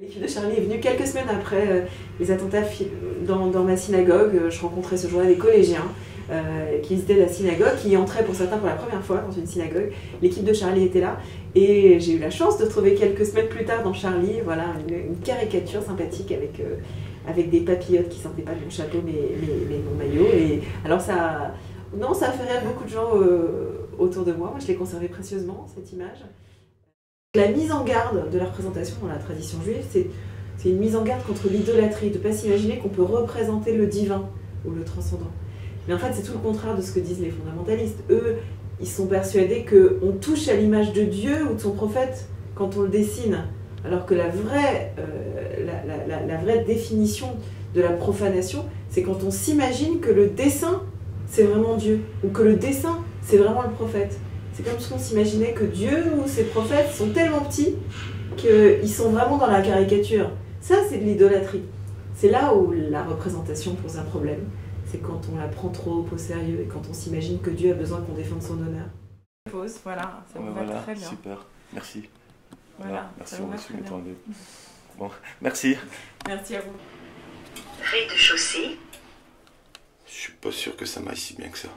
L'équipe de Charlie est venue quelques semaines après euh, les attentats dans, dans, ma synagogue. Je rencontrais ce jour-là des collégiens euh, qui visitaient la synagogue, qui entraient pour certains pour la première fois dans une synagogue. L'équipe de Charlie était là et j'ai eu la chance de trouver quelques semaines plus tard dans Charlie voilà, une, caricature sympathique avec, euh, avec des papillotes qui sentaient pas mon chapeau mais, mais, mon maillot. Et alors ça, non, ça a fait rire beaucoup de gens autour de moi. Moi, je l'ai conservé précieusement, cette image. La mise en garde de la représentation dans la tradition juive, c'est une mise en garde contre l'idolâtrie, de ne pas s'imaginer qu'on peut représenter le divin ou le transcendant. Mais en fait, c'est tout le contraire de ce que disent les fondamentalistes. Eux, ils sont persuadés qu'on touche à l'image de Dieu ou de son prophète quand on le dessine. Alors que la vraie, euh, la, vraie définition de la profanation, c'est quand on s'imagine que le dessin, c'est vraiment Dieu, ou que le dessin, c'est vraiment le prophète. C'est comme si on s'imaginait que Dieu ou ses prophètes sont tellement petits qu'ils sont vraiment dans la caricature. Ça, c'est de l'idolâtrie. C'est là où la représentation pose un problème. C'est quand on la prend trop au sérieux et quand on s'imagine que Dieu a besoin qu'on défende son honneur. Pause, voilà, ça me va très bien. Super, merci. Voilà, merci, on reçu Bon, merci. Merci à vous. Rez-de-chaussée. Je suis pas sûr que ça m'aille si bien que ça.